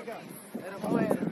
Política, pero.